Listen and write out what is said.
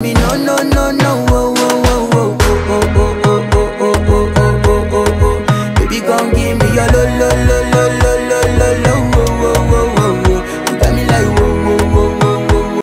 Me no no no no oh oh oh oh oh oh oh oh oh oh oh oh oh oh Baby come give me your lo lo lo